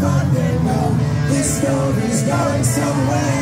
fucking know This story's going somewhere